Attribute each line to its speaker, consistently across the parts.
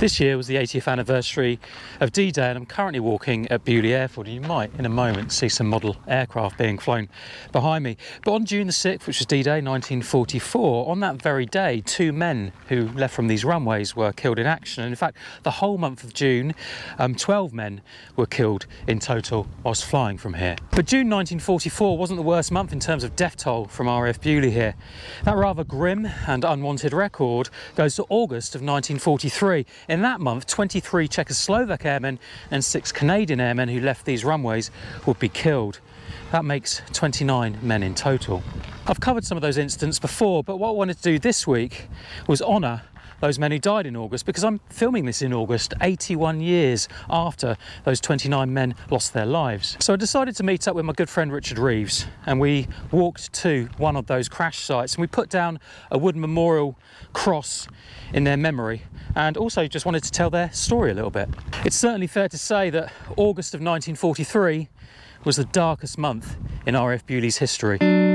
Speaker 1: This year was the 80th anniversary of D-Day and I'm currently walking at Beaulieu Airfield and you might in a moment see some model aircraft being flown behind me. But on June the 6th, which was D-Day 1944, on that very day two men who left from these runways were killed in action and in fact the whole month of June um, 12 men were killed in total whilst flying from here. But June 1944 wasn't the worst month in terms of death toll from RAF Beaulieu here. That rather grim and unwanted record goes to August of 1943 in that month, 23 Czechoslovak airmen and six Canadian airmen who left these runways would be killed. That makes 29 men in total. I've covered some of those incidents before, but what I wanted to do this week was honour those men who died in August because I'm filming this in August, 81 years after those 29 men lost their lives. So I decided to meet up with my good friend Richard Reeves and we walked to one of those crash sites and we put down a wooden memorial cross in their memory and also just wanted to tell their story a little bit. It's certainly fair to say that August of 1943 was the darkest month in RAF Beaulieu's history.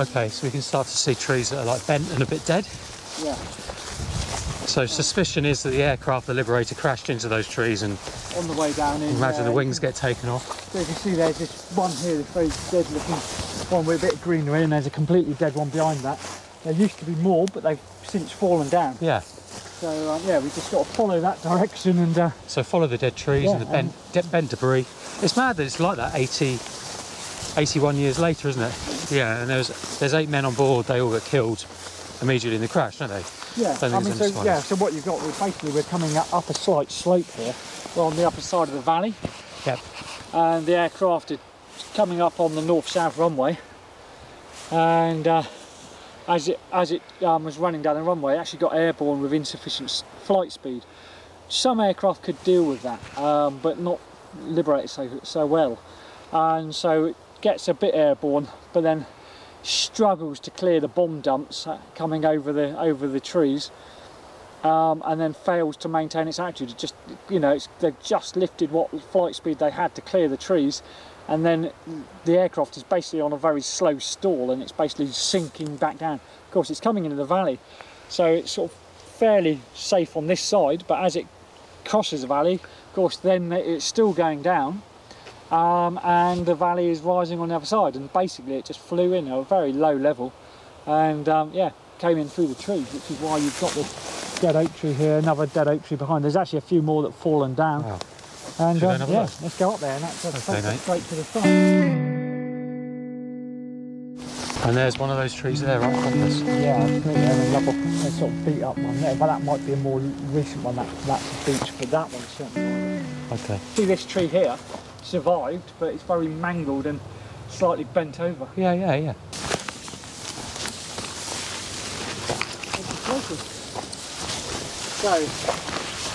Speaker 1: Okay, so we can start to see trees that are like bent and a bit dead.
Speaker 2: Yeah.
Speaker 1: So suspicion is that the aircraft, the Liberator, crashed into those trees and
Speaker 2: On the way down in.
Speaker 1: imagine the
Speaker 2: uh,
Speaker 1: wings get taken off.
Speaker 2: So you can see there's this one here, this very dead looking one with a bit of greenery, and there's a completely dead one behind that. There used to be more, but they've since fallen down.
Speaker 1: Yeah,
Speaker 2: So um, yeah, we just got to follow that direction and uh,
Speaker 1: so follow the dead trees
Speaker 2: Yeah,
Speaker 1: and the bent, de- bent debris. It's mad that it's like that 80, 81 years later, isn't it? Yeah, and there's there's eight men on board, they all got killed immediately in the crash, don't they?
Speaker 2: yeah. I mean, so yeah. So what you've got, basically we're coming up, a slight slope here. We're on the upper side of the valley,
Speaker 1: Yep.
Speaker 2: and the aircraft is coming up on the north-south runway. And uh, as it as it um, was running down the runway, it actually got airborne with insufficient flight speed. Some aircraft could deal with that, um, but not Liberator so so well. And so it gets a bit airborne, but then struggles to clear the bomb dumps coming over the over the trees. Um, and then fails to maintain its altitude. It just, you know, they've just lifted what flight speed they had to clear the trees, and then the aircraft is basically on a very slow stall and it's basically sinking back down. Of course, it's coming into the valley, so it's sort of fairly safe on this side, but as it crosses the valley, of course, then it's still going down. Um, and the valley is rising on the other side, and basically it just flew in at a very low level, and um, yeah, came in through the trees, which is why you've got this dead oak tree here, another dead oak tree behind. There's actually a few more that have fallen down.
Speaker 1: Wow.
Speaker 2: And um, yeah,
Speaker 1: look?
Speaker 2: let's go up there and that's
Speaker 1: Okay,
Speaker 2: take us straight to the front.
Speaker 1: And there's one of those trees there right on us.
Speaker 2: Yeah, absolutely. Another a sort of beat up one there, but that might be a more recent one. That that's a beech, but that one's certainly.
Speaker 1: Okay.
Speaker 2: See this tree here survived, but it's very mangled and slightly bent over.
Speaker 1: Yeah, yeah, yeah.
Speaker 2: So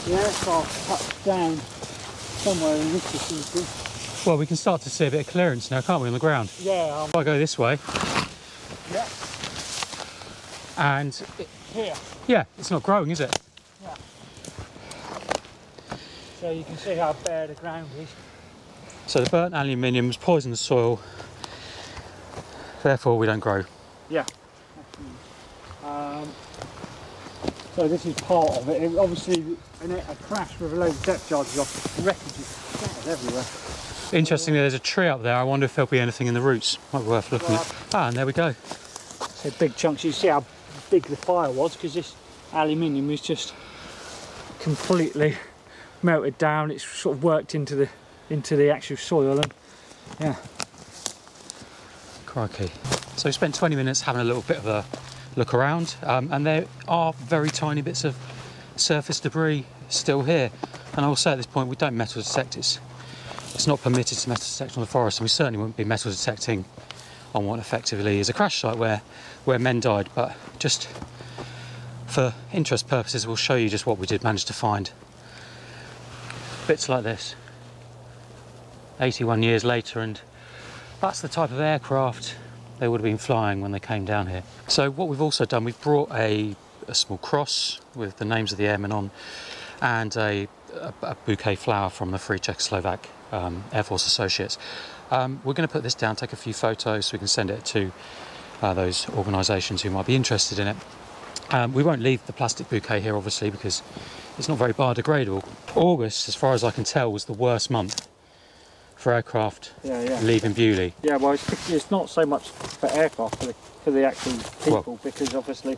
Speaker 2: the aircraft touched down somewhere in this vicinity.
Speaker 1: Well, we can start to see a bit of clearance now, can't we, on the ground?
Speaker 2: Yeah, um,
Speaker 1: If I go this way,
Speaker 2: yeah,
Speaker 1: and it-
Speaker 2: here.
Speaker 1: yeah, it's not growing, is it? Yeah.
Speaker 2: So you can see how bare the ground is.
Speaker 1: So the burnt aluminium's poisoned the soil, therefore we don't grow.
Speaker 2: Yeah. Um, so this is part of it. It- obviously, a crash with a load of depth charges off, wreckage is scattered everywhere.
Speaker 1: Interestingly, there's a tree up there. I wonder if there'll be anything in the roots. Might be worth looking at. Ah, and there we go.
Speaker 2: So big chunks. You see how big the fire was because this aluminium is just completely melted down. It's sort of worked into the into the actual soil and yeah.
Speaker 1: Crikey. So we spent 20 minutes having a little bit of a look around, um, and there are very tiny bits of surface debris still here. And I will say at this point, we don't metal detect. It's, it's not permitted to metal detect on the forest, and we certainly wouldn't be metal detecting on what effectively is a crash site where, where men died. But just for interest purposes, we'll show you just what we did manage to find. Bits like this. 81 years later, and that's the type of aircraft they would have been flying when they came down here. So what we've also done, we've brought a, a small cross with the names of the airmen on and a, a, a bouquet flower from the Free Czechoslovak um, Air Force Associates. Um, we're going to put this down, take a few photos so we can send it to uh, those organisations who might be interested in it. Um, we won't leave the plastic bouquet here, obviously, because it's not very biodegradable. August, as far as I can tell, was the worst month for aircraft
Speaker 2: Yeah, yeah.
Speaker 1: leaving Beaulieu.
Speaker 2: Yeah, well, it's, it's not so much for aircraft, for the, for the actual people,
Speaker 1: Well-
Speaker 2: because obviously,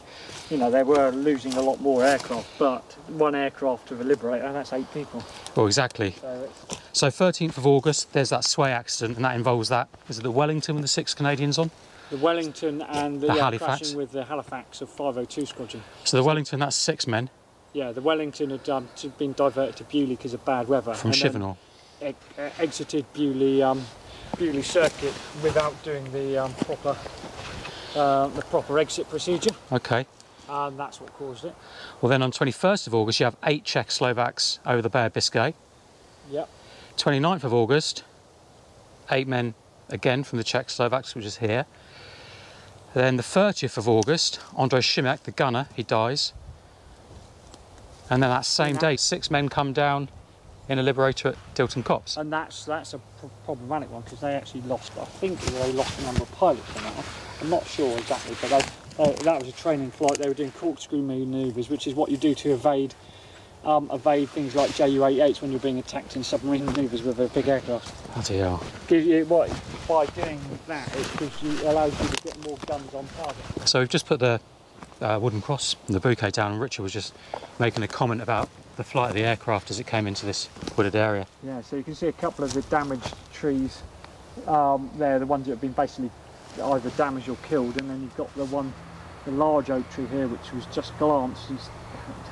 Speaker 2: you know, they were losing a lot more aircraft, but one aircraft of a Liberator, that's eight people.
Speaker 1: Well, exactly.
Speaker 2: So
Speaker 1: So 13th of August, there's that Sway accident, and that involves that. Is it the Wellington with the six Canadians on?
Speaker 2: the Wellington and the,
Speaker 1: The
Speaker 2: yeah,
Speaker 1: Halifax.
Speaker 2: crashing with the Halifax of 502 Squadron.
Speaker 1: So the Wellington, that's six men
Speaker 2: Yeah, the Wellington had um, been diverted to Beaulieu because of bad weather.
Speaker 1: from
Speaker 2: and
Speaker 1: Chivenor.
Speaker 2: Exited Beaulieu, um, Beaulieu Circuit without doing the um, proper uh, the proper exit procedure,
Speaker 1: Okay.
Speaker 2: and that's what caused it.
Speaker 1: Well, then on 21st of August, you have eight Czechoslovaks over the Bay of Biscay.
Speaker 2: Yep.
Speaker 1: 29th of August, eight men again from the Czechoslovaks, which is here. Then the 30th of August, Andrej Šimek, the gunner, he dies. And then that same
Speaker 2: Yeah.
Speaker 1: day, six men come down in a Liberator at Dilton Copse.
Speaker 2: And that's that's a pr- problematic one because they actually lost. I think they lost a number of pilots on that one. I'm not sure exactly, but they, they, that was a training flight. They were doing corkscrew manoeuvres, which is what you do to evade um, evade things like Ju-88s when you're being attacked in submarine manoeuvres with a big aircraft.
Speaker 1: Bloody hell.
Speaker 2: Gives you what by doing that, it gives you allows you to get more guns on target.
Speaker 1: So we've just put the uh, wooden cross and the bouquet down, and Richard was just making a comment about the flight of the aircraft as it came into this wooded area.
Speaker 2: Yeah, so you can see a couple of the damaged trees um, there, the ones that have been basically either damaged or killed, and then you've got the one, the large oak tree here, which was just glanced. He's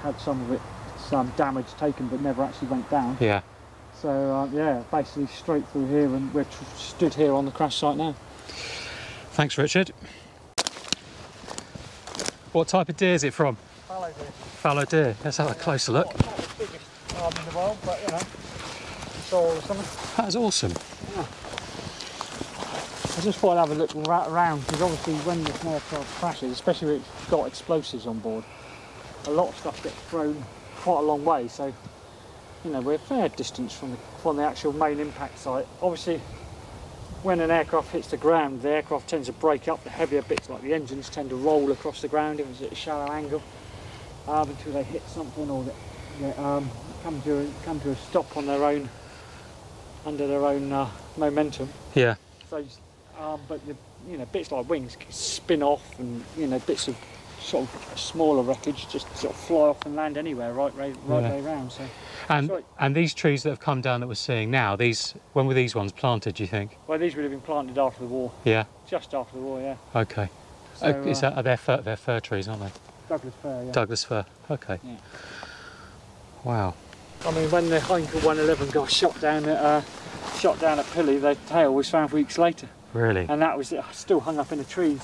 Speaker 2: had some of it, some damage taken, but never actually went down.
Speaker 1: Yeah.
Speaker 2: So uh, yeah, basically straight through here, and we're tr- stood here on the crash site now.
Speaker 1: Thanks, Richard. What type of deer is it from?
Speaker 2: Fallow deer.
Speaker 1: Fallow deer. Let's have a closer look.
Speaker 2: Not, not the biggest in the world, but you know, saw or something.
Speaker 1: That is awesome.
Speaker 2: I just thought I'd have a look ra- around because obviously when this aircraft crashes, especially if it's got explosives on board, a lot of stuff gets thrown quite a long way. So, you know, we're a fair distance from the, from the actual main impact site. Obviously, when an aircraft hits the ground, the aircraft tends to break up. The heavier bits, like the engines, tend to roll across the ground if it's at a shallow angle um, until they hit something or that, that, um, come to a, come to a stop on their own under their own uh, momentum.
Speaker 1: Yeah.
Speaker 2: So, um, but the you know bits like wings can spin off, and you know bits of sort of smaller wreckage just sort of fly off and land anywhere right right, right
Speaker 1: Yeah.
Speaker 2: way round. So,
Speaker 1: And
Speaker 2: Sorry.
Speaker 1: and these trees that have come down that we're seeing now, these when were these ones planted? Do you think?
Speaker 2: well, these would have been planted after the war,
Speaker 1: Yeah.
Speaker 2: just after the war, yeah.
Speaker 1: Okay.
Speaker 2: So,
Speaker 1: Uh, is
Speaker 2: uh,
Speaker 1: that, are they fir, they're fir trees, aren't they?
Speaker 2: Douglas fir, yeah.
Speaker 1: Douglas fir. Okay.
Speaker 2: Yeah.
Speaker 1: Wow.
Speaker 2: I mean, when the Heinkel 111 got shot down at uh, shot down at Pilley, their tail was found weeks later,
Speaker 1: Really.
Speaker 2: and that was uh, still hung up in the trees.